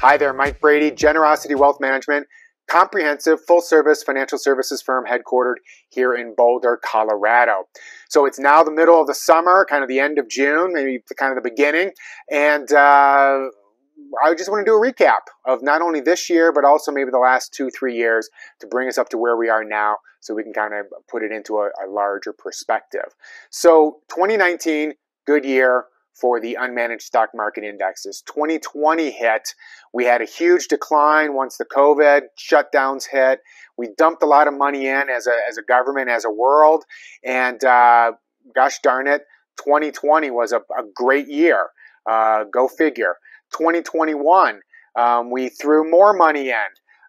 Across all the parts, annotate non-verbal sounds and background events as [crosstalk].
Hi there, Mike Brady, Generosity Wealth Management, comprehensive full service financial services firm headquartered here in Boulder, Colorado. So it's now the middle of the summer, kind of the end of June, maybe kind of the beginning, and uh, I just want to do a recap of not only this year, but also maybe the last two, three years to bring us up to where we are now so we can kind of put it into a, a larger perspective. So 2019, good year for the unmanaged stock market indexes. 2020 hit. We had a huge decline once the COVID shutdowns hit. We dumped a lot of money in as a, as a government, as a world. And uh, gosh darn it, 2020 was a, a great year. Uh, go figure. 2021, um, we threw more money in,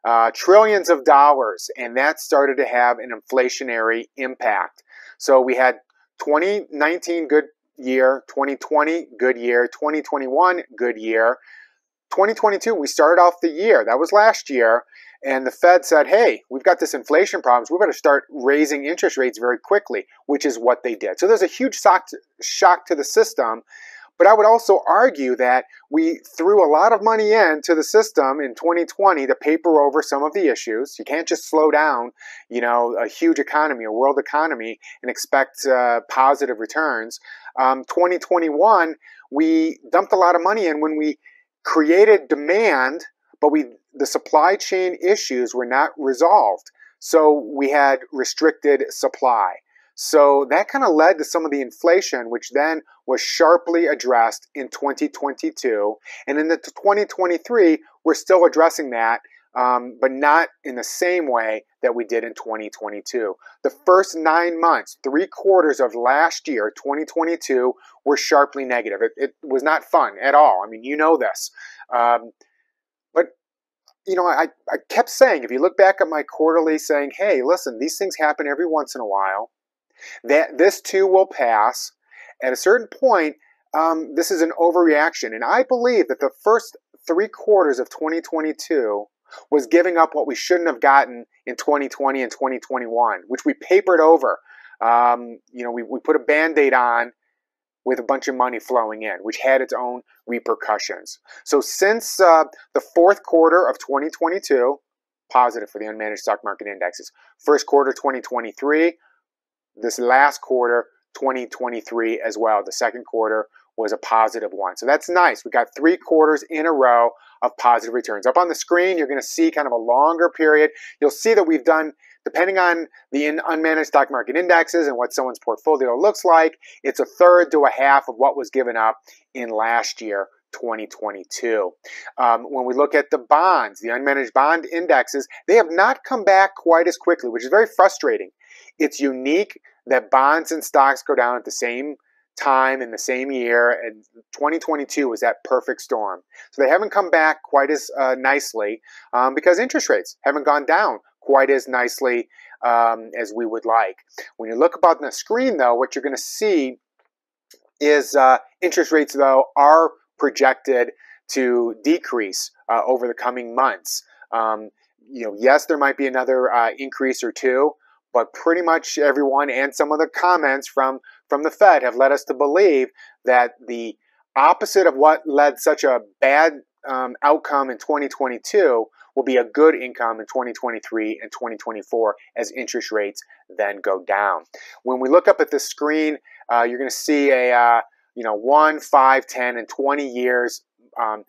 uh, trillions of dollars, and that started to have an inflationary impact. So we had 2019 good year, 2020 good year, 2021 good year. 2022, we started off the year, that was last year, and the Fed said, hey, we've got this inflation problems. We better start raising interest rates very quickly, which is what they did. So there's a huge shock to, shock to the system but I would also argue that we threw a lot of money into the system in 2020 to paper over some of the issues. You can't just slow down, you know, a huge economy, a world economy, and expect uh, positive returns. Um, 2021, we dumped a lot of money in when we created demand, but we the supply chain issues were not resolved. So we had restricted supply. So that kind of led to some of the inflation, which then was sharply addressed in 2022. And in the 2023, we're still addressing that, um, but not in the same way that we did in 2022. The first nine months, three quarters of last year, 2022, were sharply negative. It, it was not fun at all. I mean, you know this. Um, but you know, I, I kept saying, if you look back at my quarterly saying, hey, listen, these things happen every once in a while. That this too will pass. At a certain point, um, this is an overreaction, and I believe that the first three quarters of 2022 was giving up what we shouldn't have gotten in 2020 and 2021, which we papered over. Um, you know, we, we put a band aid on with a bunch of money flowing in, which had its own repercussions. So, since uh, the fourth quarter of 2022, positive for the unmanaged stock market indexes. First quarter 2023, this last quarter, 2023 as well. The second quarter was a positive one. So that's nice. We got three quarters in a row of positive returns. Up on the screen, you're going to see kind of a longer period. You'll see that we've done, depending on the unmanaged stock market indexes and what someone's portfolio looks like, it's a third to a half of what was given up in last year. 2022. Um, when we look at the bonds, the unmanaged bond indexes, they have not come back quite as quickly, which is very frustrating. It's unique that bonds and stocks go down at the same time in the same year, and 2022 was that perfect storm. So they haven't come back quite as uh, nicely um, because interest rates haven't gone down quite as nicely um, as we would like. When you look on the screen, though, what you're going to see is uh, interest rates, though, are projected to decrease uh, over the coming months. Um, you know, yes, there might be another uh, increase or two, but pretty much everyone and some of the comments from from the Fed have led us to believe that the opposite of what led such a bad um, outcome in 2022 will be a good income in 2023 and 2024 as interest rates then go down. When we look up at the screen, uh, you're going to see a uh, you know one, five, 10, and 20 years um,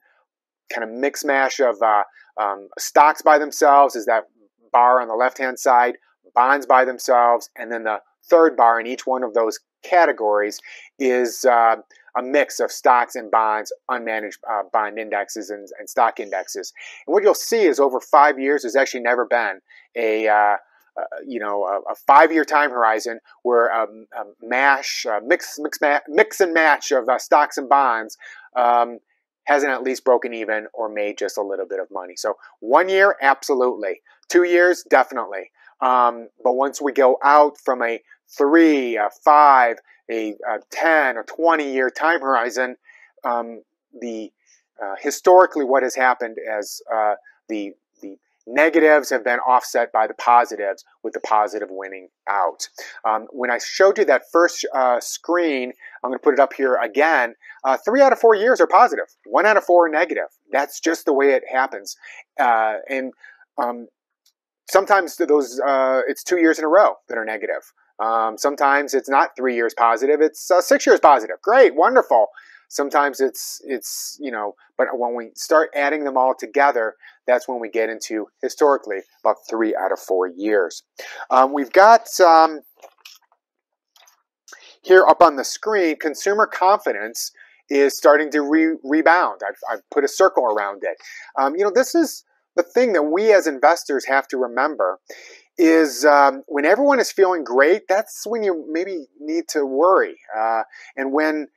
kind of mix mash of uh, um, stocks by themselves. Is that bar on the left hand side? Bonds by themselves, and then the third bar in each one of those categories is uh, a mix of stocks and bonds, unmanaged uh, bond indexes and, and, stock indexes. And what you'll see is over five years, there's actually never been a uh, uh, you know, a, a, five-year time horizon where a, a mash, a mix, mix, ma- mix and match of uh, stocks and bonds um, hasn't at least broken even or made just a little bit of money. So one year, absolutely. Two years, definitely. Um, but once we go out from a three, a five, a, a 10 or 20 year time horizon, um, the uh, historically what has happened as uh, the the negatives have been offset by the positives, with the positive winning out. Um, when I showed you that first uh, screen, I'm going to put it up here again. Uh, three out of four years are positive. One out of four are negative. That's just the way it happens. Uh, and um, sometimes those uh, it's two years in a row that are negative. Um, sometimes it's not three years positive; it's uh, six years positive. Great, wonderful. Sometimes it's it's you know, but when we start adding them all together, that's when we get into historically about three out of four years. Um, we've got um, here up on the screen consumer confidence is starting to re rebound. I've, I've, put a circle around it. Um, you know, this is the thing that we as investors have to remember is um, when everyone is feeling great, that's when you maybe need to worry. Uh, and when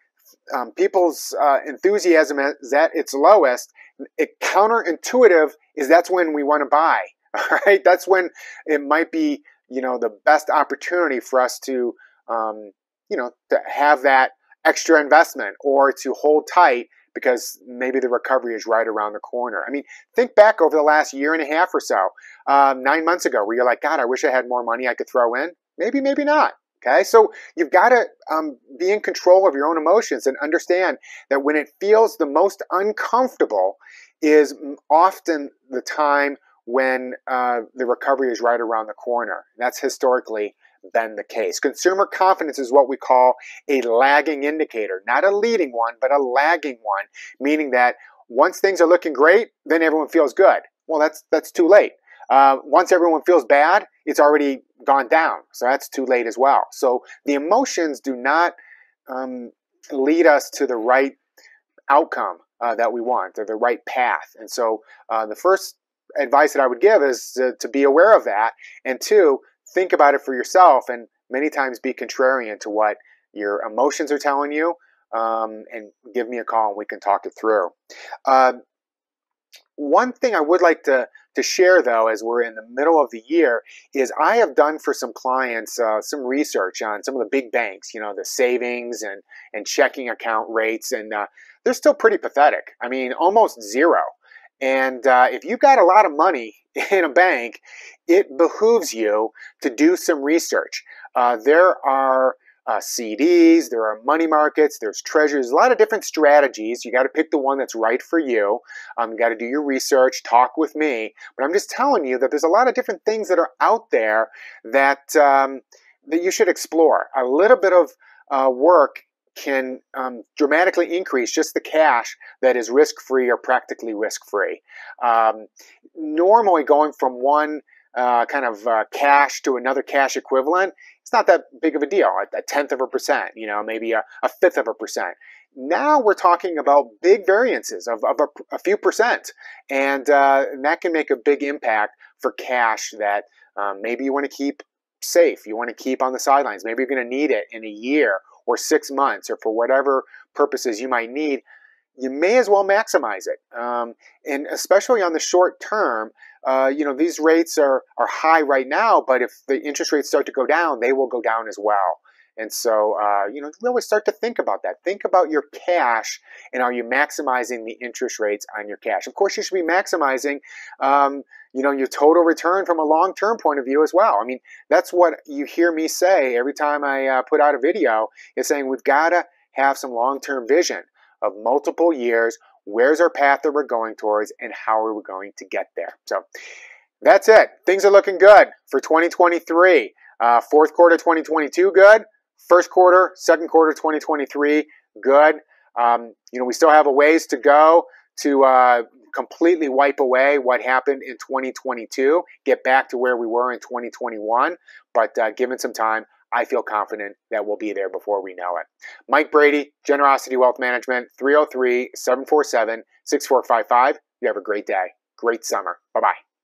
um, people's uh, enthusiasm is at its lowest, it counterintuitive is that's when we want to buy. [laughs] Right, that's when it might be you know the best opportunity for us to um, you know to have that extra investment or to hold tight because maybe the recovery is right around the corner. I mean, think back over the last year and a half or so, um, nine months ago, where you're like, God, I wish I had more money I could throw in. Maybe, maybe not. Okay, so you've got to um, be in control of your own emotions and understand that when it feels the most uncomfortable is often the time when uh, the recovery is right around the corner. That's historically been the case. Consumer confidence is what we call a lagging indicator, not a leading one, but a lagging one, meaning that once things are looking great, then everyone feels good. Well, that's that's too late. Uh, once everyone feels bad, it's already gone down, so that's too late as well. So the emotions do not um, lead us to the right outcome uh, that we want, or the right path. And so uh, the first advice that I would give is to, to be aware of that, and two, think about it for yourself and many times be contrarian to what your emotions are telling you um, and give me a call and we can talk it through. Uh, one thing I would like to, to share though, as we're in the middle of the year, is I have done for some clients uh, some research on some of the big banks, you know, the savings and, and checking account rates, and uh, they're still pretty pathetic. I mean, almost zero. And uh, if you've got a lot of money [laughs] in a bank, it behooves you to do some research. Uh, there are uh, CDs, there are money markets, there's treasuries, a lot of different strategies. You got to pick the one that's right for you. Um, you got to do your research, talk with me. But I'm just telling you that there's a lot of different things that are out there that um, that you should explore. A little bit of uh, work can um, dramatically increase just the cash that is risk free or practically risk free. Um, normally, going from one uh, kind of uh, cash to another cash equivalent, it's not that big of a deal. A, tenth of a percent, you know, maybe a, a, fifth of a percent. Now we're talking about big variances of, of a, a few percent, and, uh, and, that can make a big impact for cash that um, maybe you want to keep safe, you want to keep on the sidelines. Maybe you're going to need it in a year or six months or for whatever purposes you might need, you may as well maximize it. Um, and especially on the short term, uh, you know, these rates are, are high right now, but if the interest rates start to go down, they will go down as well. And so, uh, you know, really start to think about that. Think about your cash and are you maximizing the interest rates on your cash? Of course, you should be maximizing, um, you know, your total return from a long-term point of view as well. I mean, that's what you hear me say every time I uh, put out a video is saying we've got to have some long-term vision of multiple years. Where's our path that we're going towards and how are we going to get there? So that's it. Things are looking good for 2023. Uh, fourth quarter 2022, good. First quarter, second quarter 2023, good. Um, you know, we still have a ways to go to uh, completely wipe away what happened in 2022, get back to where we were in 2021. But uh, given some time, I feel confident that we'll be there before we know it. Mike Brady, Generosity Wealth Management, 303 747 6455. You have a great day, great summer. Bye bye.